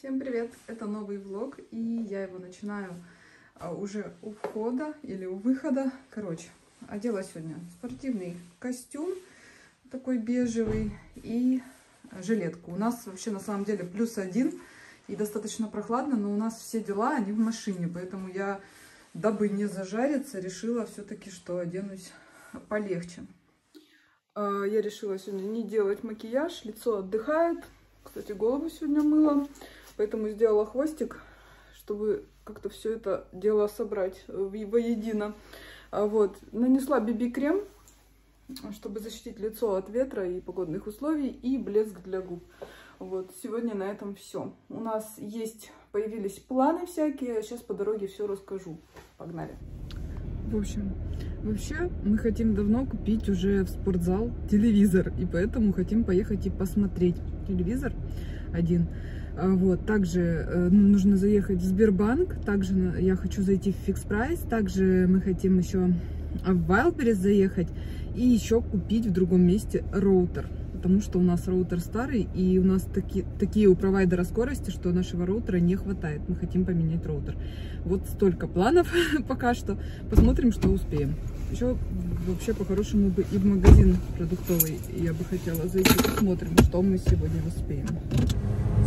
Всем привет! Это новый влог, и я его начинаю а, уже у входа или у выхода. Короче, одела сегодня спортивный костюм, такой бежевый, и жилетку. У нас вообще на самом деле плюс один, и достаточно прохладно, но у нас все дела, они в машине, поэтому я, дабы не зажариться, решила все-таки, что оденусь полегче. А, я решила сегодня не делать макияж, лицо отдыхает. Кстати, голову сегодня мыла, поэтому сделала хвостик, чтобы как-то все это дело собрать воедино. А вот, нанесла BB-крем, чтобы защитить лицо от ветра и погодных условий, и блеск для губ. Вот, сегодня на этом все. У нас есть, появились планы всякие, сейчас по дороге все расскажу. Погнали. В общем, вообще мы хотим давно купить уже в спортзал телевизор, и поэтому хотим поехать и посмотреть телевизор один. А вот, также э, нужно заехать в Сбербанк, также я хочу зайти в Fix Price, также мы хотим еще в Wildberries заехать и еще купить в другом месте роутер потому что у нас роутер старый, и у нас таки, такие у провайдера скорости, что нашего роутера не хватает. Мы хотим поменять роутер. Вот столько планов пока что. Посмотрим, что успеем. Еще вообще по-хорошему бы и в магазин продуктовый я бы хотела зайти. Посмотрим, что мы сегодня успеем.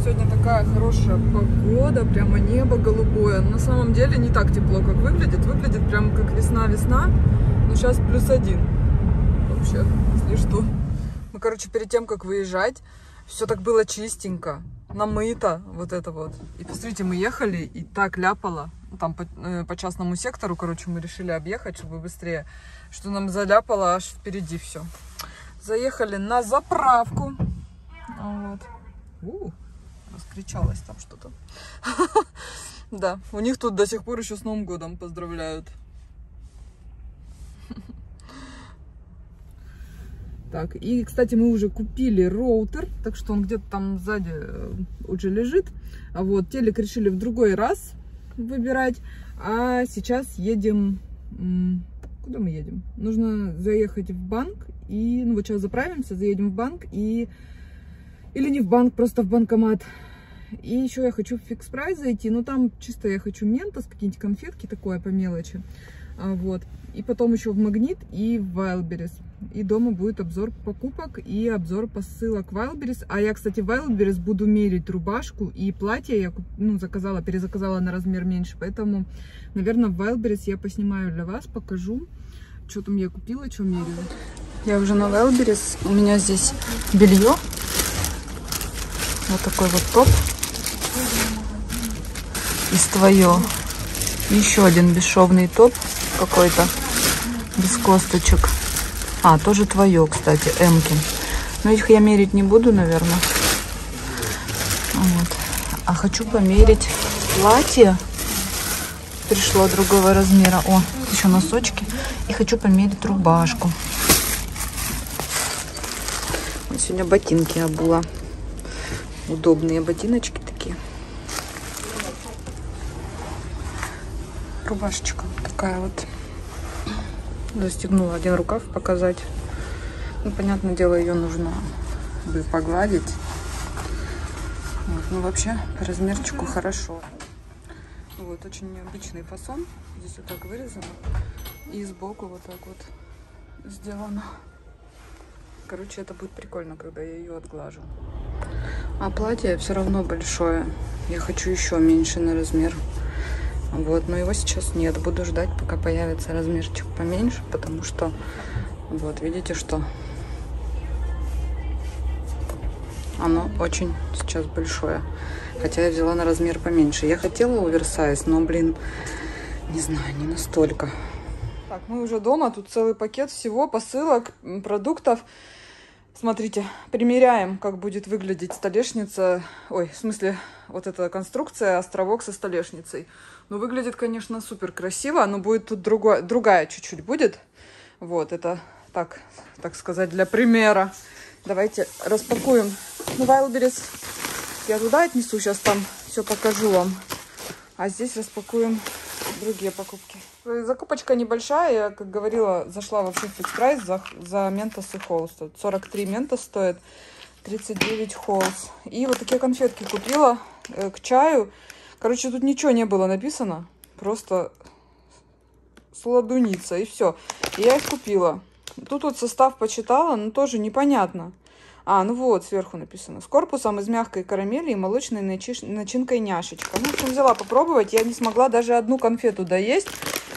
Сегодня такая хорошая погода, прямо небо голубое. На самом деле не так тепло, как выглядит. Выглядит прямо как весна-весна, но сейчас плюс один. Вообще, если что. Мы, короче, перед тем, как выезжать, все так было чистенько, намыто, вот это вот. И посмотрите, мы ехали, и так ляпало, там по, э, по частному сектору, короче, мы решили объехать, чтобы быстрее, что нам заляпало аж впереди все. Заехали на заправку. Вот. У, раскричалось там что-то. Да, у них тут до сих пор еще с Новым годом поздравляют. Так, и, кстати, мы уже купили роутер, так что он где-то там сзади э, уже лежит. А вот телек решили в другой раз выбирать. А сейчас едем... Куда мы едем? Нужно заехать в банк. И, ну вот сейчас заправимся, заедем в банк и... Или не в банк, просто в банкомат. И еще я хочу в фикс прайс зайти. Ну там чисто я хочу ментос, какие-нибудь конфетки, такое по мелочи. А, вот. И потом еще в Магнит и в Wildberries. И дома будет обзор покупок и обзор посылок Wildberries. А я, кстати, в Wildberries буду мерить рубашку и платье. Я ну, заказала, перезаказала на размер меньше. Поэтому, наверное, в Wildberries я поснимаю для вас, покажу, что там я купила, что мерила. Я уже на Wildberries. У меня здесь белье. Вот такой вот топ. Из твое. Еще один бесшовный топ какой-то без косточек. А, тоже твое, кстати, Эмки. Но их я мерить не буду, наверное. Вот. А хочу померить платье. Пришло другого размера. О, еще носочки. И хочу померить рубашку. Сегодня ботинки обула. Удобные ботиночки такие. Рубашечка такая вот застегнула один рукав показать. Ну, понятное дело, ее нужно погладить. Вот, ну, вообще, по размерчику хорошо. Вот, очень необычный фасон. Здесь вот так вырезано. И сбоку вот так вот сделано. Короче, это будет прикольно, когда я ее отглажу. А платье все равно большое. Я хочу еще меньше на размер. Вот, но его сейчас нет. Буду ждать, пока появится размерчик поменьше, потому что, вот, видите, что оно очень сейчас большое. Хотя я взяла на размер поменьше. Я хотела оверсайз, но, блин, не знаю, не настолько. Так, мы уже дома. Тут целый пакет всего, посылок, продуктов. Смотрите, примеряем, как будет выглядеть столешница. Ой, в смысле, вот эта конструкция, островок со столешницей. Ну, выглядит, конечно, супер красиво, но будет тут другое, другая чуть-чуть будет. Вот, это так, так сказать, для примера. Давайте распакуем ну, Wildberries. Я туда отнесу, сейчас там все покажу вам. А здесь распакуем другие покупки. Закупочка небольшая, я, как говорила, зашла вообще в фикс прайс за, за Ментос и Холс. 43 Ментос стоит, 39 Холс. И вот такие конфетки купила. э, к чаю. Короче, тут ничего не было написано. Просто сладуница и все. я их купила. Тут вот состав почитала, но тоже непонятно. А, ну вот, сверху написано. С корпусом из мягкой карамели и молочной начинкой няшечка. Ну, в общем, взяла попробовать. Я не смогла даже одну конфету доесть.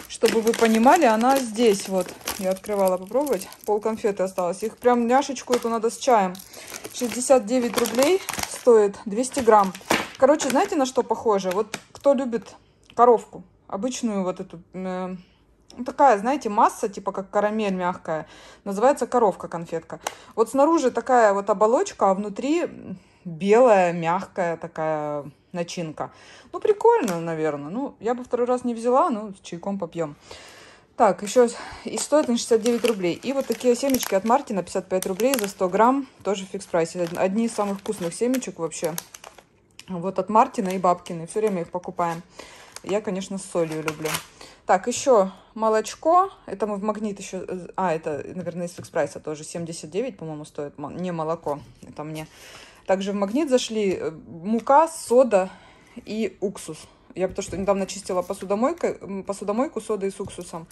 Чтобы вы понимали, она здесь вот. Я открывала попробовать. Пол конфеты осталось. Их прям няшечку эту надо с чаем. 69 рублей стоит 200 грамм. Короче, знаете, на что похоже? Вот кто любит коровку, обычную вот эту... Э, такая, знаете, масса, типа как карамель мягкая. Называется коровка конфетка. Вот снаружи такая вот оболочка, а внутри белая, мягкая такая начинка. Ну, прикольно, наверное. Ну, я бы второй раз не взяла, но с чайком попьем. Так, еще и стоит на 69 рублей. И вот такие семечки от Мартина, 55 рублей за 100 грамм, тоже фикс прайс. Одни из самых вкусных семечек вообще. Вот от Мартина и Бабкины, все время их покупаем. Я, конечно, с солью люблю. Так, еще молочко. Это мы в магнит еще... Э, а, это, наверное, из фикс прайса тоже. 79, по-моему, стоит. Не молоко, это мне. Также в магнит зашли э, мука, сода и уксус. Я потому что недавно чистила посудомойку, посудомойку содой с уксусом.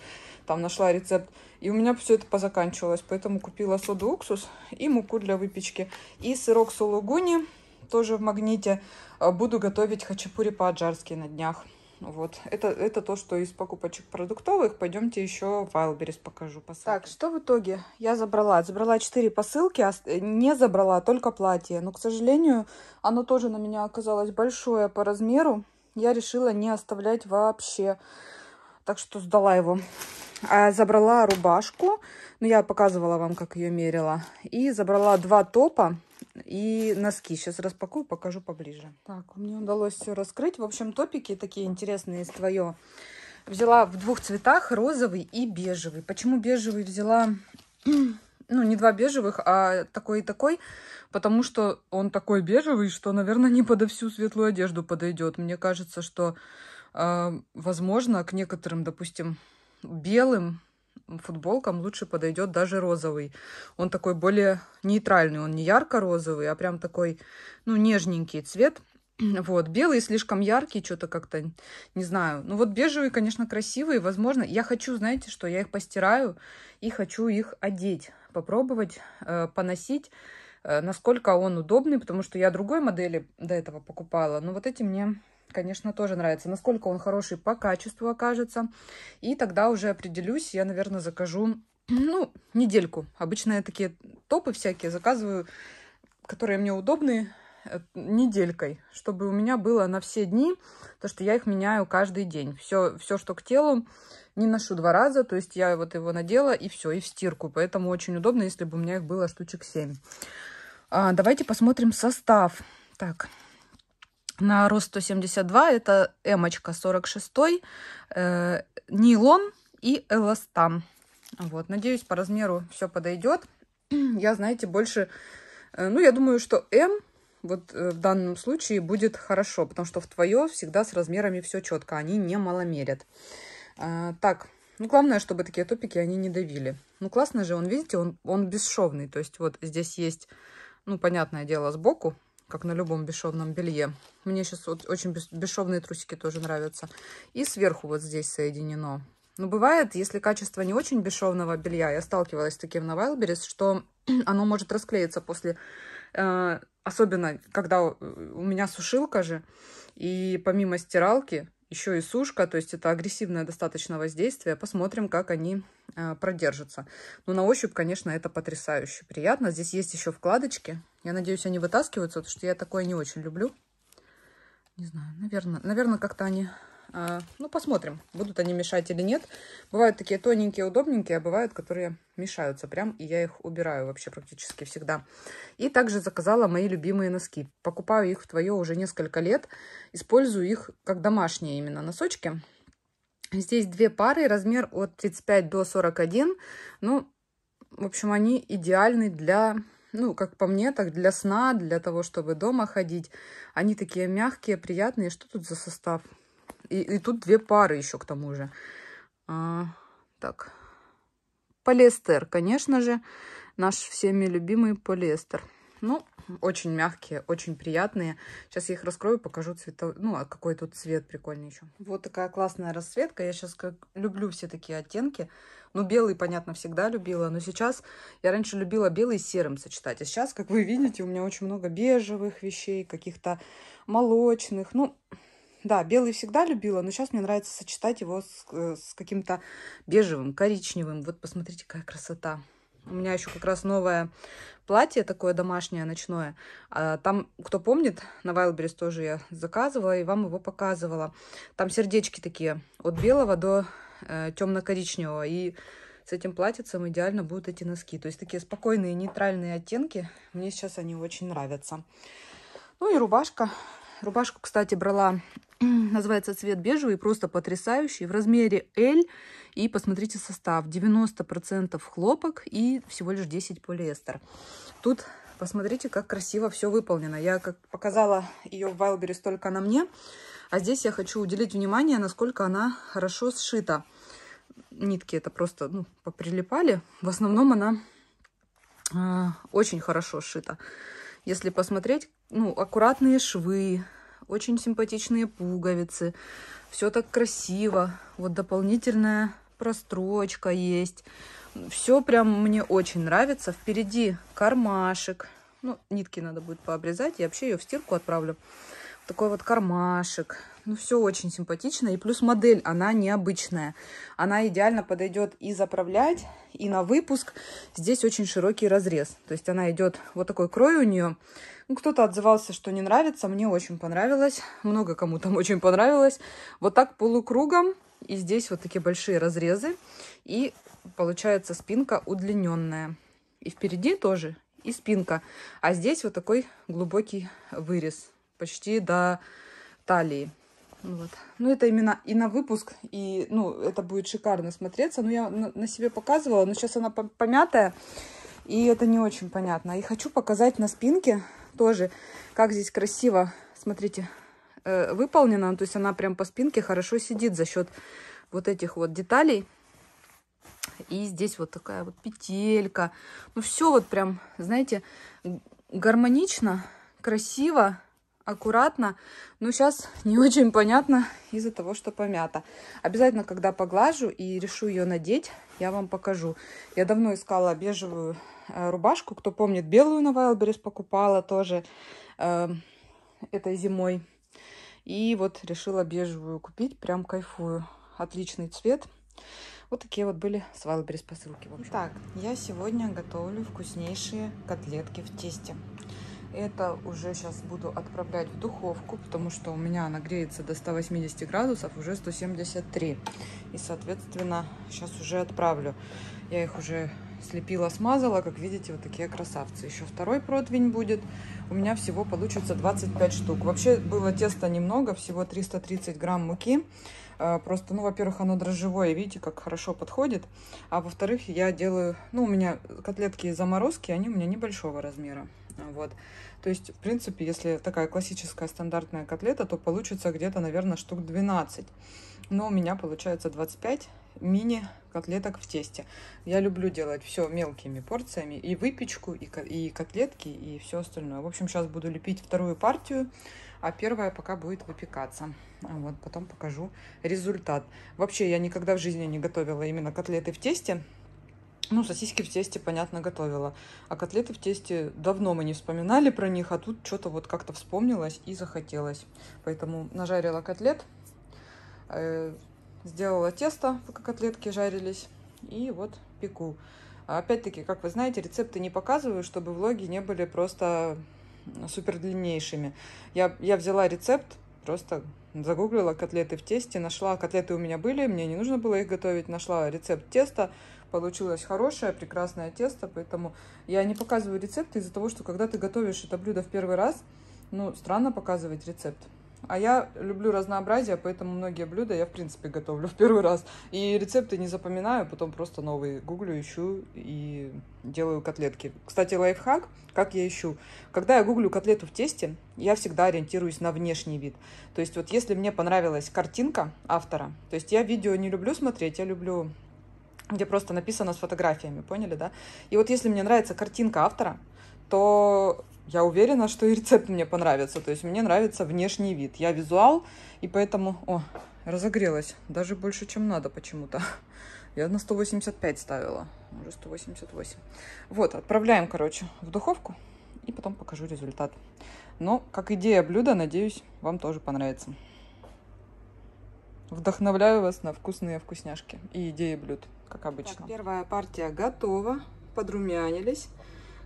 Там нашла рецепт. И у меня все это позаканчивалось. Поэтому купила соду уксус и муку для выпечки. И сырок сулугуни тоже в магните. Э, буду готовить хачапури по-аджарски на днях. Вот, это, это то, что из покупочек продуктовых. Пойдемте еще в Wildberries покажу посылки. Так, что в итоге я забрала? Забрала 4 посылки, а не забрала только платье. Но, к сожалению, оно тоже на меня оказалось большое по размеру. Я решила не оставлять вообще. Так что сдала его. А забрала рубашку. Ну, я показывала вам, как ее мерила. И забрала два топа и носки. Сейчас распакую, покажу поближе. Так, мне удалось все раскрыть. В общем, топики такие интересные из твое. Взяла в двух цветах, розовый и бежевый. Почему бежевый взяла? Ну, не два бежевых, а такой и такой. Потому что он такой бежевый, что, наверное, не подо всю светлую одежду подойдет. Мне кажется, что, э, возможно, к некоторым, допустим, белым футболкам лучше подойдет даже розовый. Он такой более нейтральный, он не ярко-розовый, а прям такой, ну, нежненький цвет. Вот, белый слишком яркий, что-то как-то, не знаю. Ну вот бежевый, конечно, красивый, возможно. Я хочу, знаете что, я их постираю и хочу их одеть, попробовать, э, поносить, э, насколько он удобный, потому что я другой модели до этого покупала. Но вот эти мне конечно, тоже нравится. Насколько он хороший по качеству окажется. И тогда уже определюсь. Я, наверное, закажу, ну, недельку. Обычно я такие топы всякие заказываю, которые мне удобны, э, неделькой, чтобы у меня было на все дни, то что я их меняю каждый день. Все, все, что к телу, не ношу два раза, то есть я вот его надела и все, и в стирку. Поэтому очень удобно, если бы у меня их было штучек 7. А, давайте посмотрим состав. Так, на рост 172 это эмочка 46 э, нейлон и эластан. Вот надеюсь по размеру все подойдет я знаете больше э, ну я думаю что м вот э, в данном случае будет хорошо потому что в твое всегда с размерами все четко они не маломерят. Э, так ну главное чтобы такие топики они не давили. Ну классно же он видите он он бесшовный. То есть вот здесь есть ну понятное дело сбоку как на любом бесшовном белье. Мне сейчас вот очень бесшовные трусики тоже нравятся. И сверху вот здесь соединено. Но бывает, если качество не очень бесшовного белья, я сталкивалась с таким на Wildberries, что оно может расклеиться после... Э, особенно, когда у меня сушилка же, и помимо стиралки еще и сушка, то есть это агрессивное достаточно воздействие. Посмотрим, как они э, продержатся. Но на ощупь, конечно, это потрясающе приятно. Здесь есть еще вкладочки. Я надеюсь, они вытаскиваются, потому что я такое не очень люблю. Не знаю, наверное, наверное как-то они ну, посмотрим, будут они мешать или нет. Бывают такие тоненькие, удобненькие, а бывают, которые мешаются прям, и я их убираю вообще практически всегда. И также заказала мои любимые носки. Покупаю их в твое уже несколько лет. Использую их как домашние именно носочки. Здесь две пары, размер от 35 до 41. Ну, в общем, они идеальны для ну, как по мне, так для сна, для того, чтобы дома ходить. Они такие мягкие, приятные. Что тут за состав? И, и тут две пары еще к тому же. А, так. Полиэстер, конечно же. Наш всеми любимый полиэстер. Ну, очень мягкие, очень приятные. Сейчас я их раскрою, покажу цвета, ну, а какой тут цвет прикольный еще. Вот такая классная расцветка. Я сейчас как люблю все такие оттенки. Ну, белый, понятно, всегда любила, но сейчас я раньше любила белый с серым сочетать. А сейчас, как вы видите, у меня очень много бежевых вещей, каких-то молочных. Ну, да, белый всегда любила, но сейчас мне нравится сочетать его с, э, с каким-то бежевым, коричневым. Вот посмотрите, какая красота. У меня еще как раз новое платье такое домашнее, ночное. А там, кто помнит, на Wildberries тоже я заказывала и вам его показывала. Там сердечки такие от белого до э, темно-коричневого. И с этим платьицем идеально будут эти носки. То есть такие спокойные, нейтральные оттенки. Мне сейчас они очень нравятся. Ну и рубашка. Рубашку, кстати, брала, называется цвет бежевый, просто потрясающий. В размере L. И посмотрите состав. 90% хлопок и всего лишь 10 полиэстер. Тут посмотрите, как красиво все выполнено. Я как показала ее в Wildberries только на мне. А здесь я хочу уделить внимание, насколько она хорошо сшита нитки это просто ну, поприлипали. В основном она э, очень хорошо сшита. Если посмотреть, ну, аккуратные швы, очень симпатичные пуговицы. Все так красиво. Вот дополнительная прострочка есть. Все прям мне очень нравится. Впереди кармашек. Ну, нитки надо будет пообрезать. Я вообще ее в стирку отправлю. Такой вот кармашек. Ну, все очень симпатично. И плюс модель, она необычная. Она идеально подойдет и заправлять, и на выпуск. Здесь очень широкий разрез. То есть она идет, вот такой крой у нее. Ну, кто-то отзывался, что не нравится. Мне очень понравилось. Много кому там очень понравилось. Вот так полукругом. И здесь вот такие большие разрезы. И получается спинка удлиненная. И впереди тоже и спинка. А здесь вот такой глубокий вырез. Почти до талии. Вот. Ну, это именно и на выпуск, и, ну, это будет шикарно смотреться. Ну, я на, на себе показывала, но сейчас она помятая, и это не очень понятно. И хочу показать на спинке тоже, как здесь красиво, смотрите, э, выполнена. То есть она прям по спинке хорошо сидит за счет вот этих вот деталей. И здесь вот такая вот петелька. Ну, все вот прям, знаете, гармонично, красиво аккуратно. Но сейчас не очень понятно из-за того, что помята. Обязательно, когда поглажу и решу ее надеть, я вам покажу. Я давно искала бежевую э, рубашку. Кто помнит, белую на Wildberries покупала тоже э, этой зимой. И вот решила бежевую купить. Прям кайфую. Отличный цвет. Вот такие вот были с Wildberries посылки. Так, я сегодня готовлю вкуснейшие котлетки в тесте. Это уже сейчас буду отправлять в духовку, потому что у меня она греется до 180 градусов, уже 173. И, соответственно, сейчас уже отправлю. Я их уже слепила, смазала. Как видите, вот такие красавцы. Еще второй противень будет. У меня всего получится 25 штук. Вообще было теста немного, всего 330 грамм муки. А, просто, ну, во-первых, оно дрожжевое, видите, как хорошо подходит. А во-вторых, я делаю, ну, у меня котлетки заморозки, они у меня небольшого размера. Вот. То есть, в принципе, если такая классическая стандартная котлета, то получится где-то, наверное, штук 12. Но у меня получается 25 мини-котлеток в тесте. Я люблю делать все мелкими порциями. И выпечку, и, котлетки, и все остальное. В общем, сейчас буду лепить вторую партию, а первая пока будет выпекаться. Вот, потом покажу результат. Вообще, я никогда в жизни не готовила именно котлеты в тесте. Ну, сосиски в тесте, понятно, готовила. А котлеты в тесте давно мы не вспоминали про них, а тут что-то вот как-то вспомнилось и захотелось. Поэтому нажарила котлет, э, сделала тесто, пока котлетки жарились, и вот пеку. Опять-таки, как вы знаете, рецепты не показываю, чтобы влоги не были просто супер длиннейшими. Я, я взяла рецепт, просто загуглила котлеты в тесте, нашла, котлеты у меня были, мне не нужно было их готовить, нашла рецепт теста, получилось хорошее, прекрасное тесто, поэтому я не показываю рецепты из-за того, что когда ты готовишь это блюдо в первый раз, ну, странно показывать рецепт. А я люблю разнообразие, поэтому многие блюда я, в принципе, готовлю в первый раз. И рецепты не запоминаю, потом просто новые гуглю, ищу и делаю котлетки. Кстати, лайфхак, как я ищу. Когда я гуглю котлету в тесте, я всегда ориентируюсь на внешний вид. То есть вот если мне понравилась картинка автора, то есть я видео не люблю смотреть, я люблю где просто написано с фотографиями, поняли, да? И вот если мне нравится картинка автора, то я уверена, что и рецепт мне понравится. То есть мне нравится внешний вид. Я визуал, и поэтому... О, разогрелась. Даже больше, чем надо почему-то. Я на 185 ставила. Уже 188. Вот, отправляем, короче, в духовку. И потом покажу результат. Но, как идея блюда, надеюсь, вам тоже понравится. Вдохновляю вас на вкусные вкусняшки и идеи блюд, как обычно. Так, первая партия готова. Подрумянились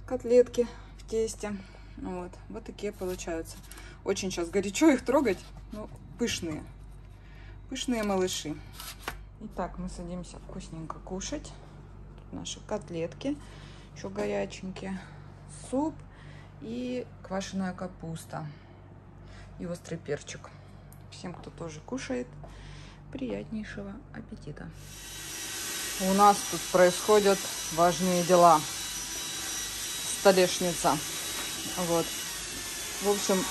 котлетки в тесте. Вот, вот такие получаются. Очень сейчас горячо их трогать, но пышные. Пышные малыши. Итак, мы садимся вкусненько кушать. Тут наши котлетки, еще горяченькие. Суп и квашеная капуста. И острый перчик. Всем, кто тоже кушает, приятнейшего аппетита. У нас тут происходят важные дела. Столешница. Вот. В общем,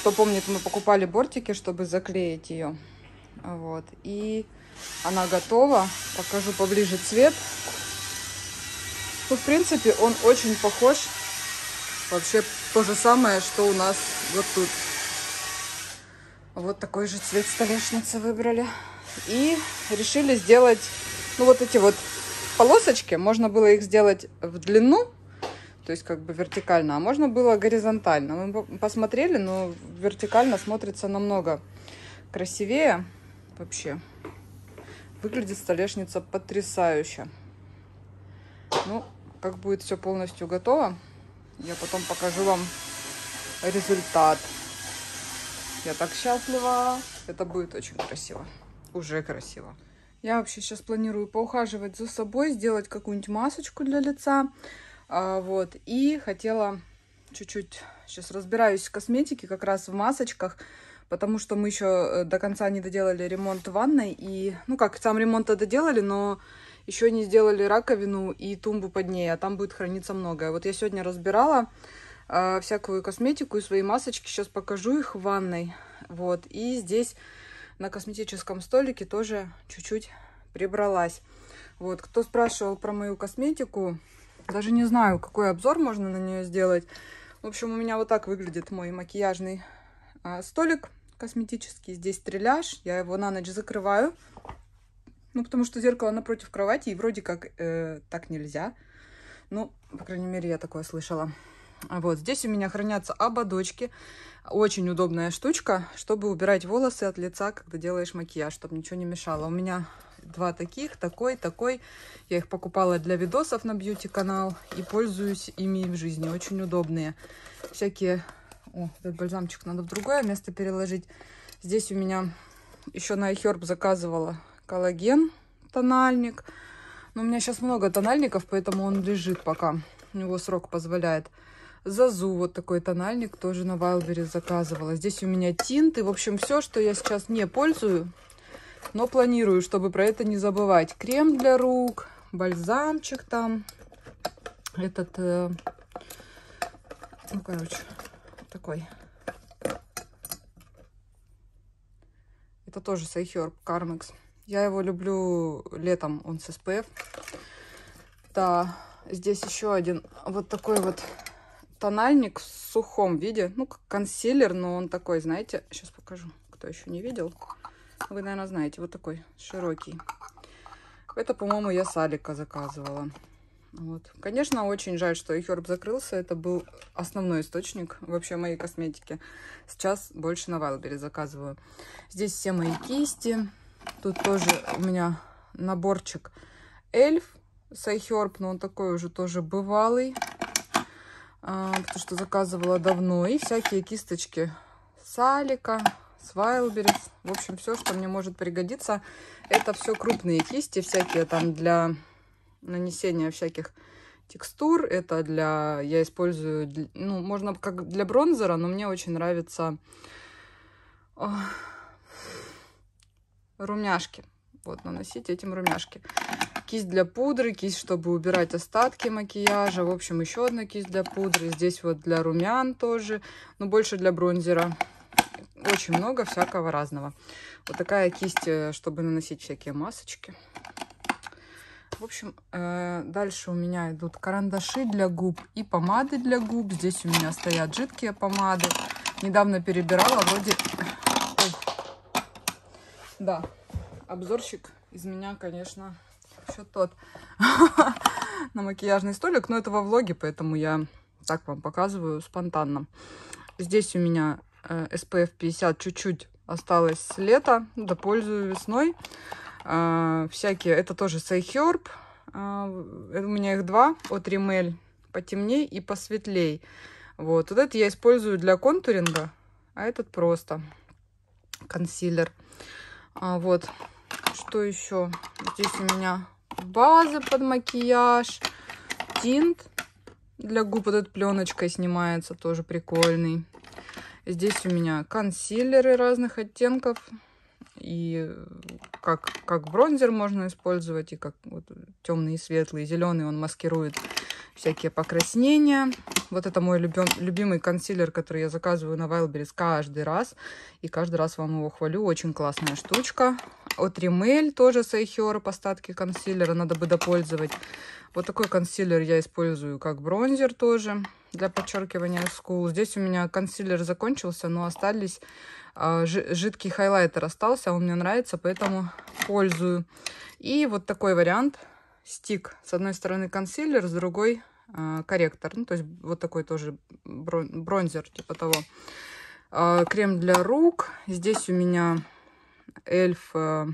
кто помнит, мы покупали бортики, чтобы заклеить ее. Вот. И она готова. Покажу поближе цвет. Ну, в принципе, он очень похож. Вообще то же самое, что у нас вот тут. Вот такой же цвет столешницы выбрали. И решили сделать, ну, вот эти вот полосочки. Можно было их сделать в длину, то есть как бы вертикально, а можно было горизонтально. Мы посмотрели, но вертикально смотрится намного красивее вообще. Выглядит столешница потрясающе. Ну, как будет все полностью готово, я потом покажу вам результат. Я так счастлива. Это будет очень красиво. Уже красиво. Я вообще сейчас планирую поухаживать за собой, сделать какую-нибудь масочку для лица. А, вот. И хотела чуть-чуть... Сейчас разбираюсь в косметике, как раз в масочках, потому что мы еще э, до конца не доделали ремонт ванной. И, ну как, сам ремонт это доделали, но еще не сделали раковину и тумбу под ней, а там будет храниться многое. Вот я сегодня разбирала э, всякую косметику и свои масочки. Сейчас покажу их в ванной. Вот. И здесь на косметическом столике тоже чуть-чуть прибралась. Вот. Кто спрашивал про мою косметику, даже не знаю, какой обзор можно на нее сделать. В общем, у меня вот так выглядит мой макияжный а, столик косметический. Здесь стреляж. Я его на ночь закрываю. Ну, потому что зеркало напротив кровати, и вроде как э, так нельзя. Ну, по крайней мере, я такое слышала. Вот, здесь у меня хранятся ободочки. Очень удобная штучка, чтобы убирать волосы от лица, когда делаешь макияж, чтобы ничего не мешало. У меня два таких, такой, такой. Я их покупала для видосов на бьюти-канал и пользуюсь ими в жизни. Очень удобные. Всякие... О, этот бальзамчик надо в другое место переложить. Здесь у меня еще на iHerb заказывала коллаген тональник. Но у меня сейчас много тональников, поэтому он лежит пока. У него срок позволяет. Зазу вот такой тональник тоже на Wildberries заказывала. Здесь у меня тинты. В общем, все, что я сейчас не пользую, но планирую, чтобы про это не забывать. Крем для рук, бальзамчик там. Этот, э, ну, короче, такой. Это тоже Сайхерб Кармекс. Я его люблю летом, он с SPF. Да, здесь еще один вот такой вот тональник в сухом виде. Ну, как консилер, но он такой, знаете, сейчас покажу, кто еще не видел. Вы, наверное, знаете, вот такой широкий. Это, по-моему, я с Алика заказывала. Вот. Конечно, очень жаль, что Ихерб закрылся. Это был основной источник вообще моей косметики. Сейчас больше на Wildberries заказываю. Здесь все мои кисти. Тут тоже у меня наборчик Эльф с iHerb, но он такой уже тоже бывалый. А, потому что заказывала давно. И всякие кисточки Салика, с Wildberries. В общем, все, что мне может пригодиться. Это все крупные кисти, всякие там для нанесения всяких текстур. Это для... Я использую... Ну, можно как для бронзера, но мне очень нравится... О, румяшки. Вот, наносить этим румяшки. Кисть для пудры, кисть, чтобы убирать остатки макияжа. В общем, еще одна кисть для пудры. Здесь вот для румян тоже, но больше для бронзера очень много всякого разного. Вот такая кисть, э, чтобы наносить всякие масочки. В общем, э, дальше у меня идут карандаши для губ и помады для губ. Здесь у меня стоят жидкие помады. Недавно перебирала, вроде... Ой. Да, обзорщик из меня, конечно, еще тот на макияжный столик. Но это во влоге, поэтому я так вам показываю спонтанно. Здесь у меня э, SPF 50 чуть-чуть осталось с лета, допользую весной. А, всякие, это тоже Сайхерб. А, у меня их два от Rimmel, потемней и посветлей. Вот, вот это я использую для контуринга, а этот просто консилер. А, вот, что еще? Здесь у меня база под макияж, тинт для губ, вот эта пленочкой снимается, тоже прикольный. Здесь у меня консилеры разных оттенков. И как, как бронзер можно использовать, и как вот, темный и светлый, зеленый он маскирует всякие покраснения. Вот это мой любим, любимый консилер, который я заказываю на Wildberries каждый раз. И каждый раз вам его хвалю. Очень классная штучка. От Rimmel тоже Сайхер, остатки консилера надо бы допользовать. Вот такой консилер я использую как бронзер тоже для подчеркивания скул. Здесь у меня консилер закончился, но остались э, жидкий хайлайтер остался. Он мне нравится, поэтому пользую. И вот такой вариант. Стик. С одной стороны консилер, с другой корректор. Ну, то есть вот такой тоже брон бронзер, типа того. Э, крем для рук. Здесь у меня эльф... Э,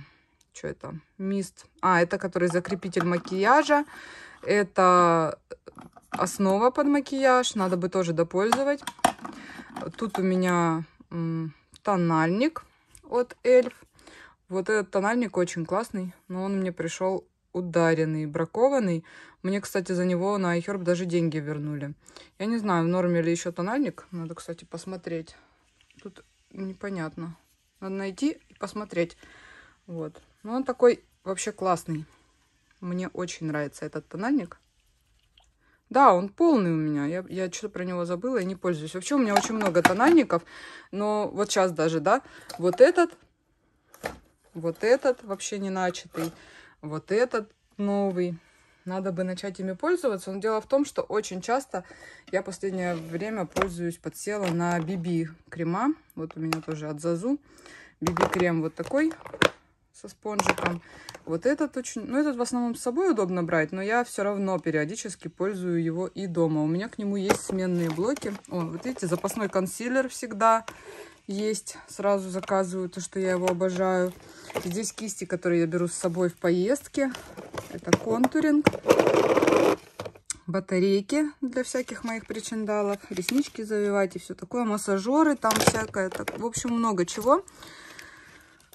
что это? Мист. А, это который закрепитель макияжа. Это основа под макияж. Надо бы тоже допользовать. Тут у меня тональник от Эльф. Вот этот тональник очень классный, но он мне пришел ударенный, бракованный. Мне, кстати, за него на iHerb даже деньги вернули. Я не знаю, в норме ли еще тональник. Надо, кстати, посмотреть. Тут непонятно. Надо найти и посмотреть. Вот. Но он такой вообще классный. Мне очень нравится этот тональник. Да, он полный у меня. Я, я что-то про него забыла и не пользуюсь. Вообще у меня очень много тональников. Но вот сейчас даже, да, вот этот, вот этот вообще не начатый, вот этот новый. Надо бы начать ими пользоваться. Но дело в том, что очень часто я в последнее время пользуюсь, подсела на BB крема. Вот у меня тоже от Зазу. BB крем вот такой со спонжиком. Вот этот очень... Ну, этот в основном с собой удобно брать, но я все равно периодически пользую его и дома. У меня к нему есть сменные блоки. О, вот видите, запасной консилер всегда есть. Сразу заказываю то, что я его обожаю. Здесь кисти, которые я беру с собой в поездке. Это контуринг. Батарейки для всяких моих причиндалов. Реснички завивать и все такое. Массажеры там всякое. Так, в общем, много чего.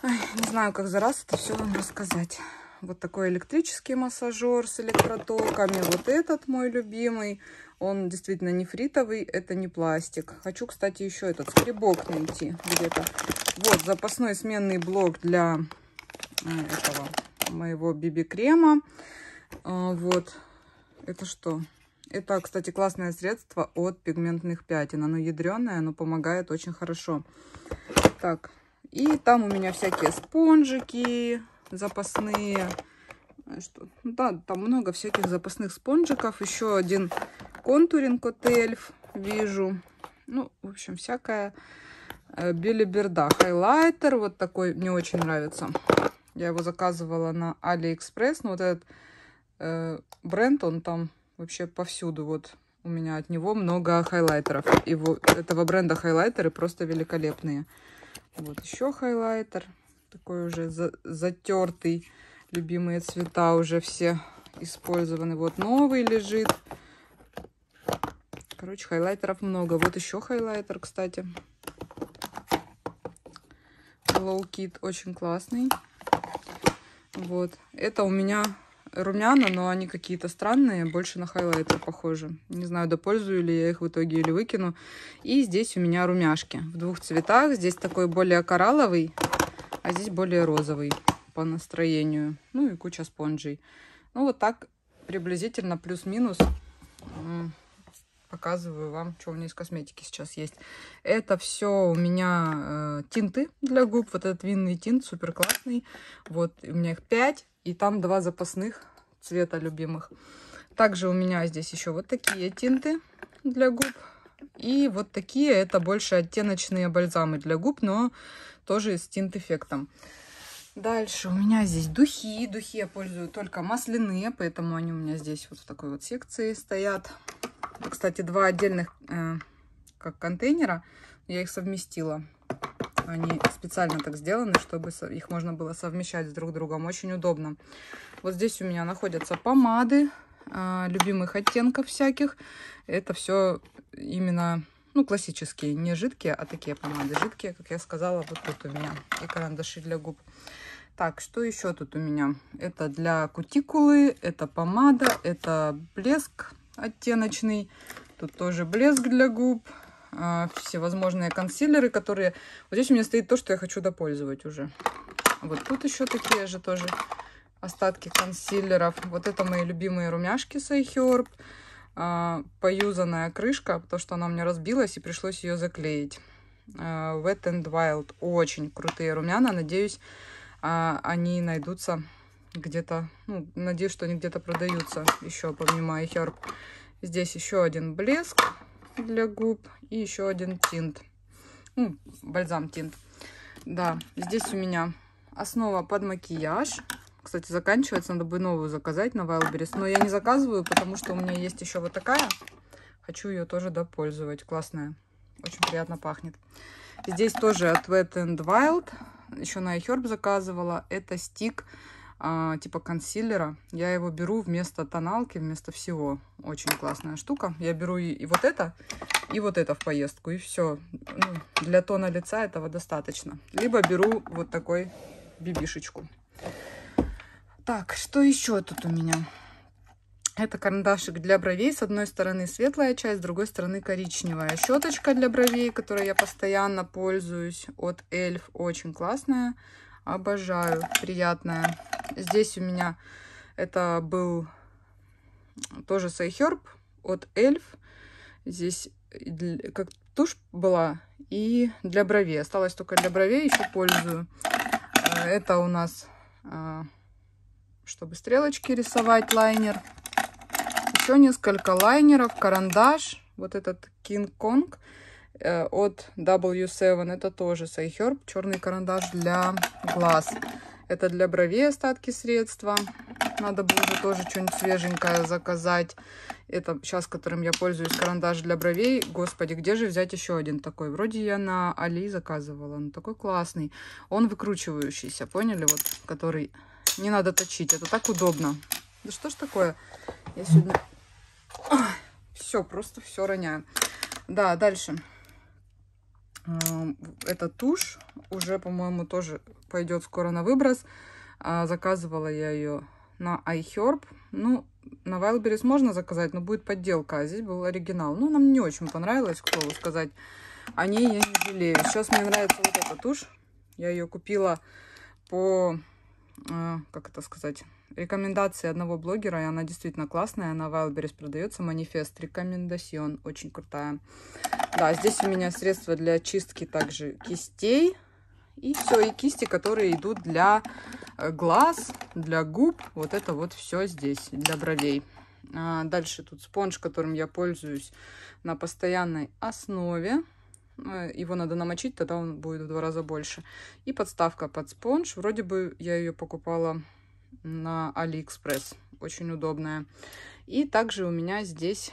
Ой, не знаю, как за раз это все вам рассказать. Вот такой электрический массажер с электротоками. Вот этот мой любимый. Он действительно нефритовый, это не пластик. Хочу, кстати, еще этот скребок найти где-то. Вот запасной сменный блок для э, этого моего биби-крема. А, вот. Это что? Это, кстати, классное средство от пигментных пятен. Оно ядреное, оно помогает очень хорошо. Так, и там у меня всякие спонжики запасные. Что? Да, там много всяких запасных спонжиков. Еще один контуринг от Эльф вижу. Ну, в общем, всякая э, белиберда. Хайлайтер вот такой мне очень нравится. Я его заказывала на Алиэкспресс. Но вот этот э, бренд, он там вообще повсюду. Вот у меня от него много хайлайтеров. Его, этого бренда хайлайтеры просто великолепные. Вот еще хайлайтер. Такой уже за затертый. Любимые цвета уже все использованы. Вот новый лежит. Короче, хайлайтеров много. Вот еще хайлайтер, кстати. Hello Kit очень классный. Вот. Это у меня румяна, но они какие-то странные, больше на хайлайтер похожи. Не знаю, допользую ли я их в итоге или выкину. И здесь у меня румяшки в двух цветах. Здесь такой более коралловый, а здесь более розовый по настроению. Ну и куча спонжей. Ну вот так приблизительно плюс-минус показываю вам, что у меня из косметики сейчас есть. Это все у меня э, тинты для губ. Вот этот винный тинт супер классный. Вот у меня их 5. И там два запасных цвета любимых. Также у меня здесь еще вот такие тинты для губ. И вот такие, это больше оттеночные бальзамы для губ, но тоже с тинт-эффектом. Дальше у меня здесь духи. Духи я пользую только масляные, поэтому они у меня здесь вот в такой вот секции стоят. Кстати, два отдельных э, как контейнера. Я их совместила. Они специально так сделаны, чтобы их можно было совмещать с друг другом. Очень удобно. Вот здесь у меня находятся помады э, любимых оттенков всяких. Это все именно ну, классические, не жидкие, а такие помады жидкие, как я сказала, вот тут у меня и карандаши для губ. Так, что еще тут у меня? Это для кутикулы, это помада, это блеск оттеночный, тут тоже блеск для губ, а, всевозможные консилеры, которые... Вот здесь у меня стоит то, что я хочу допользовать уже. Вот тут еще такие же тоже остатки консилеров. Вот это мои любимые румяшки Сайхерб. А, поюзанная крышка, потому что она у меня разбилась и пришлось ее заклеить. А, Wet and Wild. Очень крутые румяна. Надеюсь, а, они найдутся где-то. Ну, надеюсь, что они где-то продаются еще помимо iHerb. Здесь еще один блеск для губ и еще один тинт. Ну, бальзам тинт. Да, здесь у меня основа под макияж. Кстати, заканчивается, надо бы новую заказать на Wildberries. Но я не заказываю, потому что у меня есть еще вот такая. Хочу ее тоже допользовать. Классная. Очень приятно пахнет. Здесь тоже от Wet and Wild. Еще на iHerb заказывала. Это стик а, типа консилера. Я его беру вместо тоналки, вместо всего. Очень классная штука. Я беру и, и вот это, и вот это в поездку. И все. Ну, для тона лица этого достаточно. Либо беру вот такой бибишечку. Так, что еще тут у меня? Это карандашик для бровей. С одной стороны светлая часть, с другой стороны коричневая. Щеточка для бровей, которой я постоянно пользуюсь. От Эльф. Очень классная. Обожаю. Приятная. Здесь у меня это был тоже Сайхерб от Эльф. Здесь как тушь была и для бровей. Осталось только для бровей, еще пользую. Э, это у нас а, чтобы стрелочки рисовать, лайнер. Еще несколько лайнеров, карандаш, вот этот King Kong э, от W7, это тоже с iHerb, черный карандаш для глаз. Это для бровей остатки средства. Надо уже тоже что-нибудь свеженькое заказать. Это сейчас, которым я пользуюсь, карандаш для бровей. Господи, где же взять еще один такой? Вроде я на Али заказывала. Он такой классный. Он выкручивающийся, поняли? Вот, который не надо точить. Это так удобно. Да что ж такое? Я сегодня... Все, просто все роняю. Да, дальше. Это тушь. Уже, по-моему, тоже пойдет скоро на выброс. А, заказывала я ее на iHerb. Ну, на Wildberries можно заказать, но будет подделка. А здесь был оригинал. Ну, нам не очень понравилось, к слову сказать. О ней я не жалею. Сейчас мне нравится вот эта тушь. Я ее купила по как это сказать, рекомендации одного блогера, и она действительно классная, она в Wildberries продается, манифест, рекомендацион, очень крутая. Да, здесь у меня средства для очистки также кистей, и все, и кисти, которые идут для э, глаз, для губ, вот это вот все здесь, для бровей. А дальше тут спонж, которым я пользуюсь на постоянной основе. Э, его надо намочить, тогда он будет в два раза больше. И подставка под спонж. Вроде бы я ее покупала на Алиэкспресс. Очень удобная. И также у меня здесь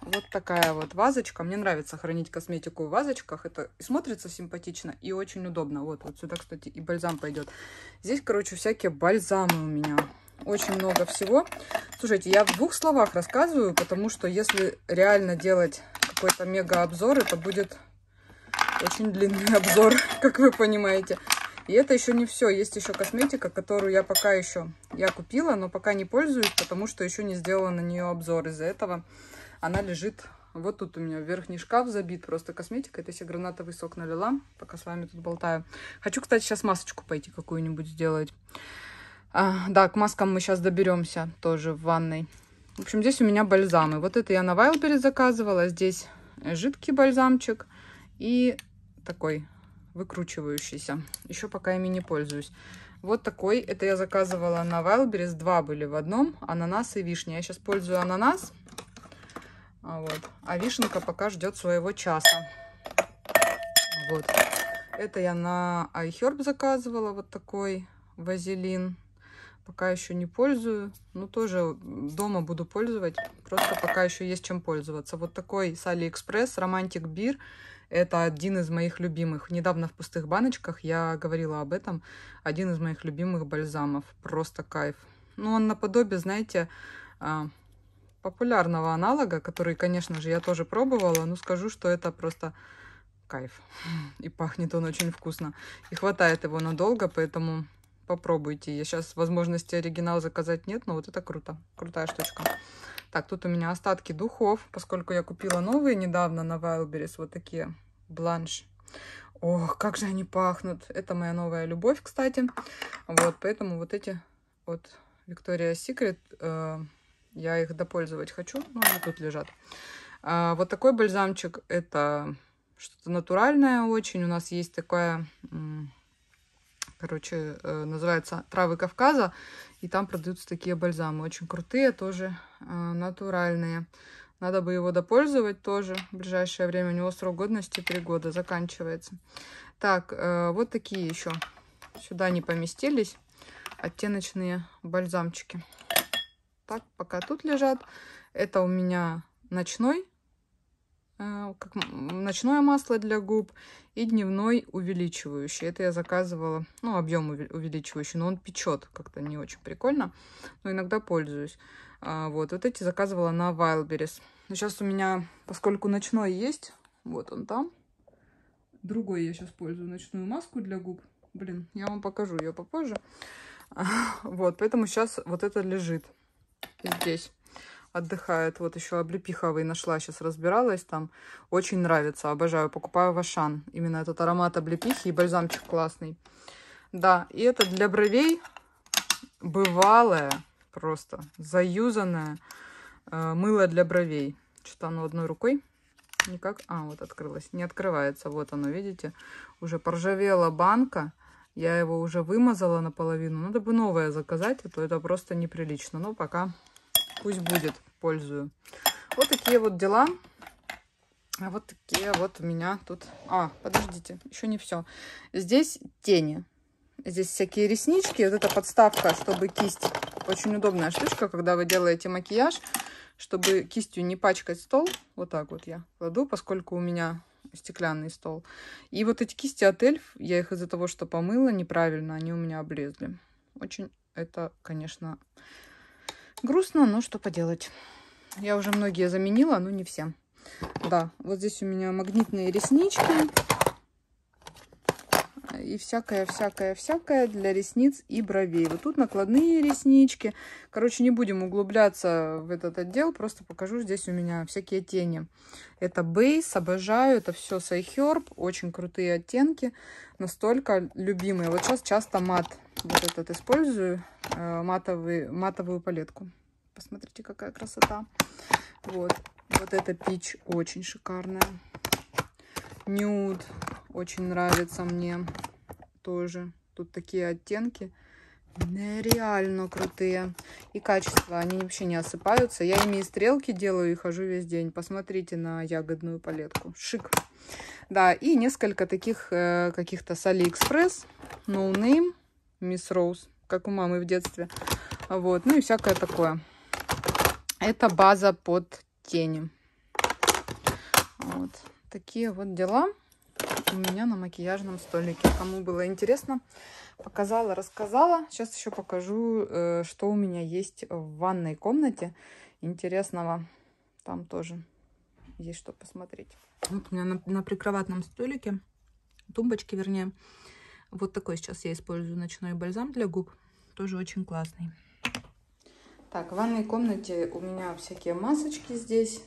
вот такая вот вазочка. Мне нравится хранить косметику в вазочках. Это смотрится симпатично и очень удобно. Вот, вот сюда, кстати, и бальзам пойдет. Здесь, короче, всякие бальзамы у меня. Очень много всего. Слушайте, я в двух словах рассказываю, потому что если реально делать какой-то мега-обзор, это будет очень длинный обзор, как вы понимаете. И это еще не все. Есть еще косметика, которую я пока еще я купила, но пока не пользуюсь, потому что еще не сделала на нее обзор. Из-за этого она лежит вот тут у меня верхний шкаф забит просто косметика. Это я гранатовый сок налила, пока с вами тут болтаю. Хочу, кстати, сейчас масочку пойти какую-нибудь сделать. А, да, к маскам мы сейчас доберемся тоже в ванной. В общем, здесь у меня бальзамы. Вот это я на Wildberries заказывала. Здесь жидкий бальзамчик и такой выкручивающийся. Еще пока ими не пользуюсь. Вот такой. Это я заказывала на Wildberries. Два были в одном. Ананас и вишня. Я сейчас пользую ананас. А, вот. а вишенка пока ждет своего часа. Вот. Это я на iHerb заказывала. Вот такой вазелин. Пока еще не пользую. Ну, тоже дома буду пользовать. Просто пока еще есть чем пользоваться. Вот такой с AliExpress Romantic Beer. Это один из моих любимых. Недавно в пустых баночках я говорила об этом. Один из моих любимых бальзамов. Просто кайф. Ну, он наподобие, знаете, а, популярного аналога, который, конечно же, я тоже пробовала. Но скажу, что это просто кайф. И пахнет он очень вкусно. И хватает его надолго, поэтому попробуйте. Я сейчас возможности оригинал заказать нет, но вот это круто. Крутая штучка. Так, тут у меня остатки духов, поскольку я купила новые недавно на Wildberries, вот такие, бланш. Ох, как же они пахнут. Это моя новая любовь, кстати. Вот, поэтому вот эти вот Victoria's Secret, э, я их допользовать хочу. Ну, они тут лежат. А, вот такой бальзамчик, это что-то натуральное очень. У нас есть такая короче, э, называется «Травы Кавказа», и там продаются такие бальзамы, очень крутые, тоже э, натуральные. Надо бы его допользовать тоже в ближайшее время, у него срок годности 3 года, заканчивается. Так, э, вот такие еще сюда не поместились, оттеночные бальзамчики. Так, пока тут лежат. Это у меня ночной как ночное масло для губ и дневной увеличивающий. Это я заказывала, ну, объем увеличивающий, но он печет как-то не очень прикольно, но иногда пользуюсь. А, вот, вот эти заказывала на Wildberries. Но сейчас у меня, поскольку ночной есть, вот он там. Другой я сейчас пользую ночную маску для губ. Блин, я вам покажу ее попозже. Вот, поэтому сейчас вот это лежит здесь отдыхает. Вот еще облепиховый нашла, сейчас разбиралась там. Очень нравится, обожаю. Покупаю в Ашан. Именно этот аромат облепихи и бальзамчик классный. Да, и это для бровей бывалое, просто заюзанное э, мыло для бровей. Что-то оно одной рукой никак... А, вот открылось. Не открывается. Вот оно, видите? Уже поржавела банка. Я его уже вымазала наполовину. Надо бы новое заказать, а то это просто неприлично. Но пока пусть будет, пользую. Вот такие вот дела. А вот такие вот у меня тут... А, подождите, еще не все. Здесь тени. Здесь всякие реснички. Вот эта подставка, чтобы кисть... Очень удобная штучка, когда вы делаете макияж, чтобы кистью не пачкать стол. Вот так вот я кладу, поскольку у меня стеклянный стол. И вот эти кисти от Эльф, я их из-за того, что помыла неправильно, они у меня облезли. Очень это, конечно, Грустно, но что поделать. Я уже многие заменила, но не все. Да, вот здесь у меня магнитные реснички. И всякое-всякое-всякое для ресниц и бровей. Вот тут накладные реснички. Короче, не будем углубляться в этот отдел. Просто покажу здесь у меня всякие тени. Это бейс, обожаю. Это все с iHerb. Очень крутые оттенки. Настолько любимые. Вот сейчас часто мат вот этот использую, э, матовый, матовую палетку. Посмотрите, какая красота. Вот, вот эта пич очень шикарная. Нюд очень нравится мне тоже. Тут такие оттенки нереально крутые. И качество, они вообще не осыпаются. Я ими и стрелки делаю и хожу весь день. Посмотрите на ягодную палетку. Шик. Да, и несколько таких э, каких-то с AliExpress. No Name. Miss Rose, как у мамы в детстве. Вот, ну и всякое такое. Это база под тени. Вот такие вот дела у меня на макияжном столике. Кому было интересно, показала, рассказала. Сейчас еще покажу, э, что у меня есть в ванной комнате интересного. Там тоже есть что посмотреть. Вот у меня на, на прикроватном столике, тумбочке вернее, вот такой сейчас я использую ночной бальзам для губ. Тоже очень классный. Так, в ванной комнате у меня всякие масочки здесь.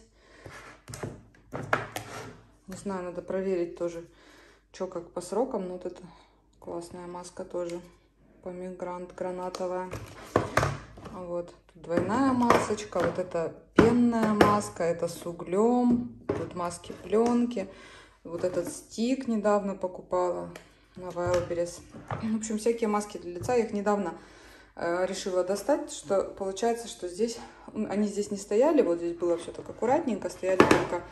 Не знаю, надо проверить тоже, что как по срокам. Но вот это классная маска тоже. Помигрант гранатовая. Вот, тут двойная масочка. Вот это пенная маска, это с углем. Тут маски пленки. Вот этот стик недавно покупала на Wildberries. В общем, всякие маски для лица. Я их недавно э, решила достать, что получается, что здесь они здесь не стояли, вот здесь было все так аккуратненько, стояли только,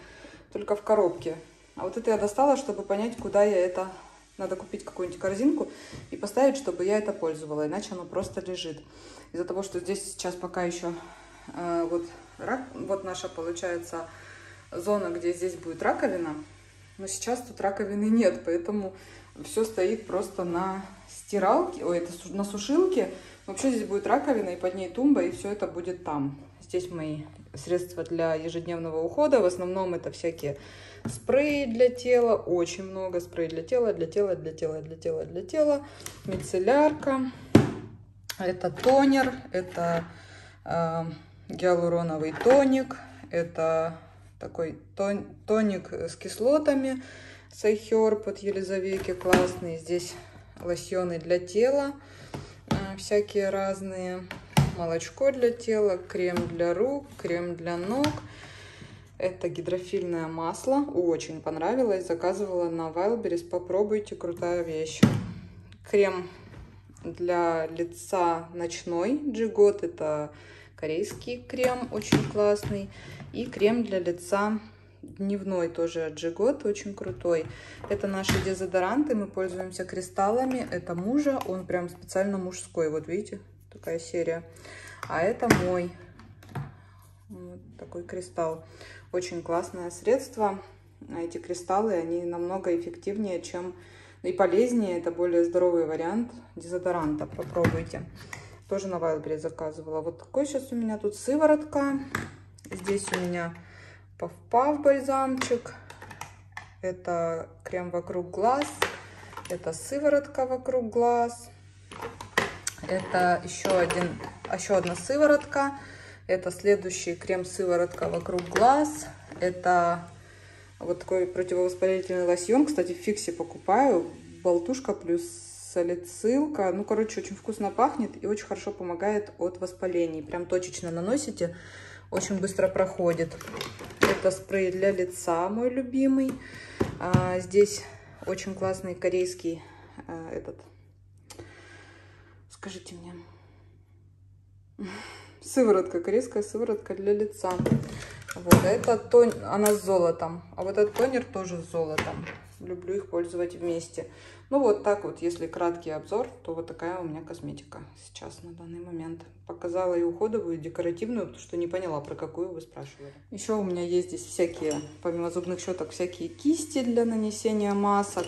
только в коробке. А вот это я достала, чтобы понять, куда я это... Надо купить какую-нибудь корзинку и поставить, чтобы я это пользовала, иначе оно просто лежит. Из-за того, что здесь сейчас пока еще э, вот, рак, вот наша, получается, зона, где здесь будет раковина, но сейчас тут раковины нет, поэтому все стоит просто на стиралке, ой, это на сушилке. Вообще здесь будет раковина и под ней тумба, и все это будет там. Здесь мои средства для ежедневного ухода. В основном это всякие спреи для тела, очень много спреев для тела, для тела, для тела, для тела, для тела. Мицеллярка, это тонер, это э, гиалуроновый тоник, это такой тон, тоник с кислотами, Сайхер под Елизавети классный. Здесь лосьоны для тела, э, всякие разные молочко для тела, крем для рук, крем для ног. Это гидрофильное масло. Очень понравилось. Заказывала на Wildberries. Попробуйте, крутая вещь. Крем для лица ночной. Джигот. Это корейский крем. Очень классный. И крем для лица дневной тоже от Джигот, очень крутой. Это наши дезодоранты, мы пользуемся кристаллами. Это мужа, он прям специально мужской, вот видите, такая серия. А это мой вот такой кристалл. Очень классное средство. Эти кристаллы, они намного эффективнее, чем и полезнее. Это более здоровый вариант дезодоранта. Попробуйте. Тоже на Wildberries заказывала. Вот такой сейчас у меня тут сыворотка. Здесь у меня Пав-пав бальзамчик. Это крем вокруг глаз. Это сыворотка вокруг глаз. Это еще, один, еще одна сыворотка. Это следующий крем-сыворотка вокруг глаз. Это вот такой противовоспалительный лосьон. Кстати, в фиксе покупаю. Болтушка плюс салицилка. Ну, короче, очень вкусно пахнет и очень хорошо помогает от воспалений. Прям точечно наносите, очень быстро проходит. Это спрей для лица, мой любимый. А, здесь очень классный корейский а, этот Скажите мне. Сыворотка, корейская сыворотка для лица. Вот, а это тон, она с золотом. А вот этот тонер тоже с золотом. Люблю их пользовать вместе. Ну вот так вот, если краткий обзор, то вот такая у меня косметика сейчас на данный момент. Показала и уходовую, и декоративную, потому что не поняла, про какую вы спрашивали. Еще у меня есть здесь всякие, помимо зубных щеток, всякие кисти для нанесения масок.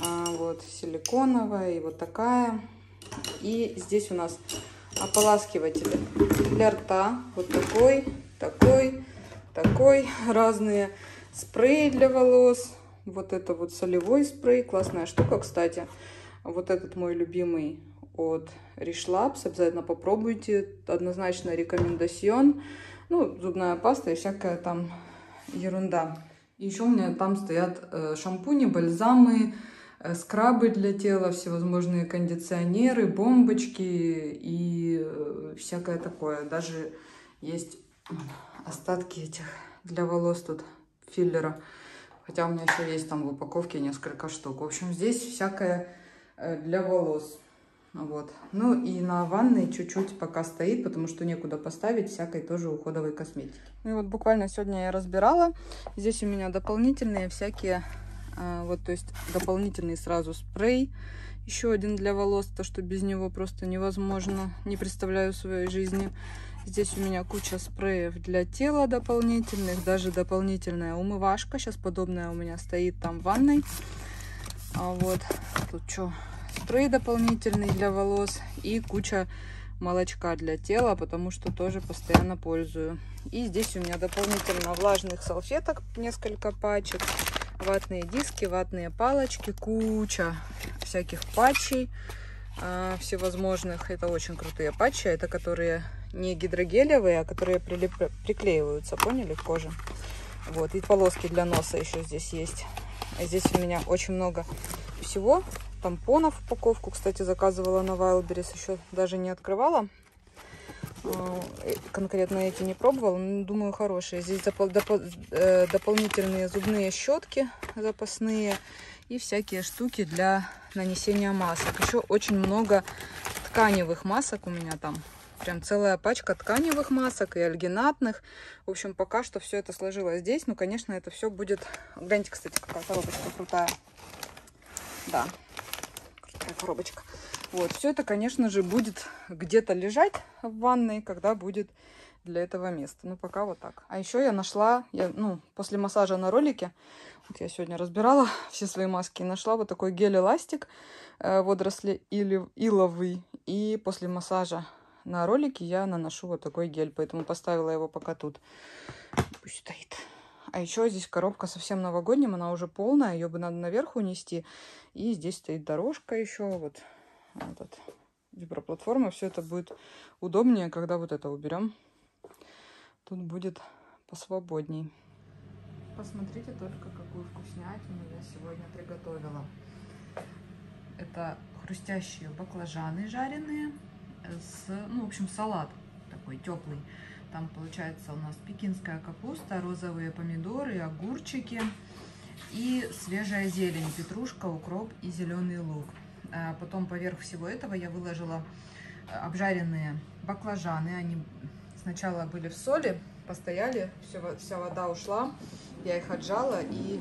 А, вот силиконовая и вот такая. И здесь у нас ополаскиватели для рта. Вот такой, такой, такой. Разные спреи для волос. Вот это вот солевой спрей. Классная штука, кстати. Вот этот мой любимый от Labs. Обязательно попробуйте. Однозначно рекомендацион. Ну, зубная паста и всякая там ерунда. Еще у меня там стоят э, шампуни, бальзамы, скрабы для тела, всевозможные кондиционеры, бомбочки и э, всякое такое. Даже есть остатки этих для волос тут филлера. Хотя у меня еще есть там в упаковке несколько штук. В общем, здесь всякое э, для волос. Вот. Ну и на ванной чуть-чуть пока стоит, потому что некуда поставить всякой тоже уходовой косметики. Ну и вот буквально сегодня я разбирала. Здесь у меня дополнительные всякие вот, то есть дополнительный сразу спрей. Еще один для волос, то что без него просто невозможно. Не представляю своей жизни. Здесь у меня куча спреев для тела дополнительных. Даже дополнительная умывашка. Сейчас подобная у меня стоит там в ванной. А вот тут что? Спрей дополнительный для волос. И куча молочка для тела, потому что тоже постоянно пользую. И здесь у меня дополнительно влажных салфеток, несколько пачек ватные диски, ватные палочки, куча всяких патчей э, всевозможных. Это очень крутые патчи, это которые не гидрогелевые, а которые прилип... приклеиваются, поняли, к коже. Вот, и полоски для носа еще здесь есть. Здесь у меня очень много всего. Тампонов упаковку, кстати, заказывала на Wildberries, еще даже не открывала. Э, конкретно эти не пробовала, но думаю, хорошие. Здесь допол допол э, дополнительные зубные щетки запасные и всякие штуки для нанесения масок. Еще очень много тканевых масок у меня там. Прям целая пачка тканевых масок и альгинатных. В общем, пока что все это сложилось здесь. Ну, конечно, это все будет... Гляньте, кстати, какая коробочка крутая. Да, крутая коробочка. Вот, все это, конечно же, будет где-то лежать в ванной, когда будет для этого места. Ну, пока вот так. А еще я нашла, я, ну, после массажа на ролике, вот я сегодня разбирала все свои маски, нашла вот такой гель-эластик э, водоросли или иловый. И после массажа на ролике я наношу вот такой гель, поэтому поставила его пока тут. Пусть стоит. А еще здесь коробка совсем новогодняя, она уже полная, ее бы надо наверх унести. И здесь стоит дорожка еще, вот этот виброплатформа. Все это будет удобнее, когда вот это уберем. Тут будет посвободней. Посмотрите только, какую вкуснятину я сегодня приготовила. Это хрустящие баклажаны жареные с, ну, в общем, салат такой теплый. Там получается у нас пекинская капуста, розовые помидоры, огурчики и свежая зелень, петрушка, укроп и зеленый лук. А потом поверх всего этого я выложила э, обжаренные баклажаны. Они сначала были в соли, постояли, все, вся вода ушла. Я их отжала и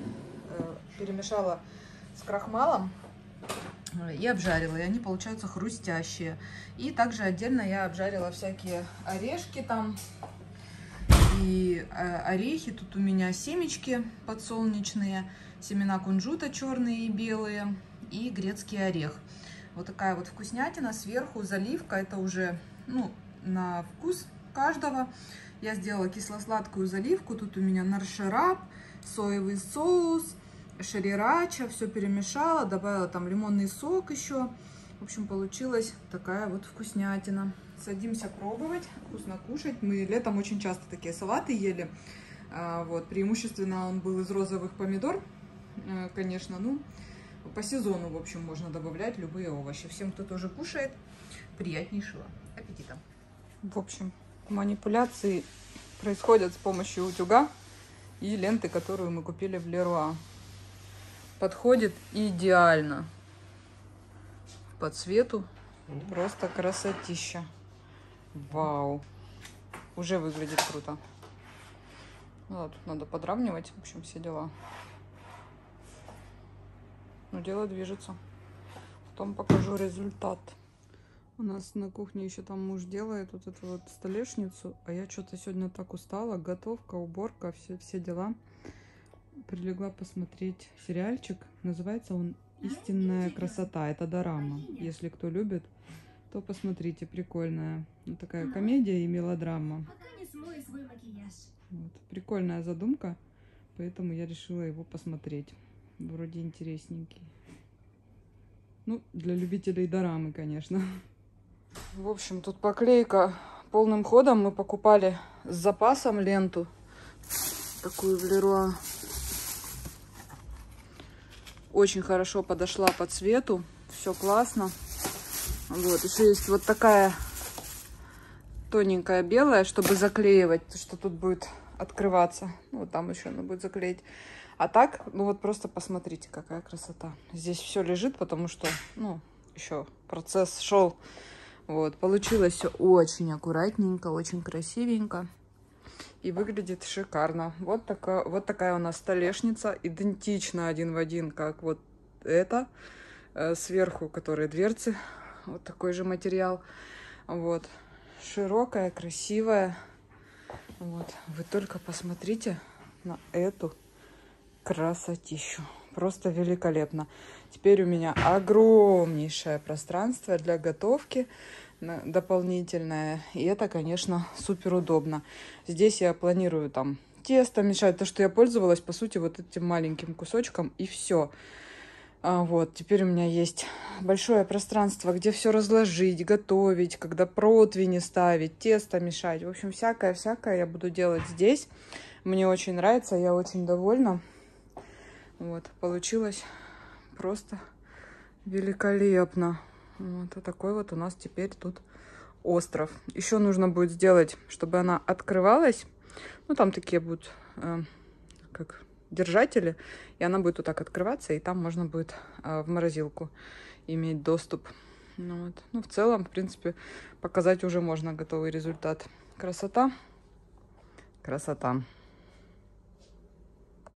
э, перемешала с крахмалом э, и обжарила. И они получаются хрустящие. И также отдельно я обжарила всякие орешки там и э, орехи. Тут у меня семечки подсолнечные, семена кунжута черные и белые и грецкий орех. Вот такая вот вкуснятина. Сверху заливка. Это уже ну, на вкус каждого. Я сделала кисло-сладкую заливку. Тут у меня наршерап, соевый соус, шарирача. Все перемешала. Добавила там лимонный сок еще. В общем, получилась такая вот вкуснятина. Садимся пробовать. Вкусно кушать. Мы летом очень часто такие салаты ели. А, вот, преимущественно он был из розовых помидор, э, конечно, ну, по сезону, в общем, можно добавлять любые овощи. Всем, кто тоже кушает, приятнейшего аппетита. В общем, манипуляции происходят с помощью утюга и ленты, которую мы купили в Леруа. Подходит идеально по цвету. Просто красотища. Вау. Уже выглядит круто. Ну, да, тут надо подравнивать. В общем, все дела. Но дело движется. Потом покажу результат. У нас на кухне еще там муж делает вот эту вот столешницу, а я что-то сегодня так устала. Готовка, уборка, все, все дела. Прилегла посмотреть сериальчик. Называется он «Истинная красота». Это дорама. Если кто любит, то посмотрите. Прикольная. Вот такая комедия и мелодрама. Вот. Прикольная задумка, поэтому я решила его посмотреть. Вроде интересненький. Ну, для любителей дорамы, конечно. В общем, тут поклейка полным ходом. Мы покупали с запасом ленту. Такую в Леруа. Очень хорошо подошла по цвету. Все классно. Вот, еще есть вот такая тоненькая белая, чтобы заклеивать, что тут будет открываться. Вот там еще она будет заклеить. А так, ну вот просто посмотрите, какая красота. Здесь все лежит, потому что, ну, еще процесс шел. Вот, получилось все очень аккуратненько, очень красивенько. И выглядит шикарно. Вот такая, вот такая у нас столешница, идентична один в один, как вот это. Э, сверху, которые дверцы, вот такой же материал. Вот, широкая, красивая. Вот, вы только посмотрите на эту красотищу. Просто великолепно. Теперь у меня огромнейшее пространство для готовки дополнительное. И это, конечно, супер удобно. Здесь я планирую там тесто мешать. То, что я пользовалась, по сути, вот этим маленьким кусочком. И все. А вот, теперь у меня есть большое пространство, где все разложить, готовить, когда противни ставить, тесто мешать. В общем, всякое-всякое я буду делать здесь. Мне очень нравится, я очень довольна. Вот, получилось просто великолепно. Вот, а такой вот у нас теперь тут остров. Еще нужно будет сделать, чтобы она открывалась. Ну, там такие будут, э, как держатели, и она будет вот так открываться, и там можно будет э, в морозилку иметь доступ. Ну, вот. ну, в целом, в принципе, показать уже можно готовый результат. Красота. Красота.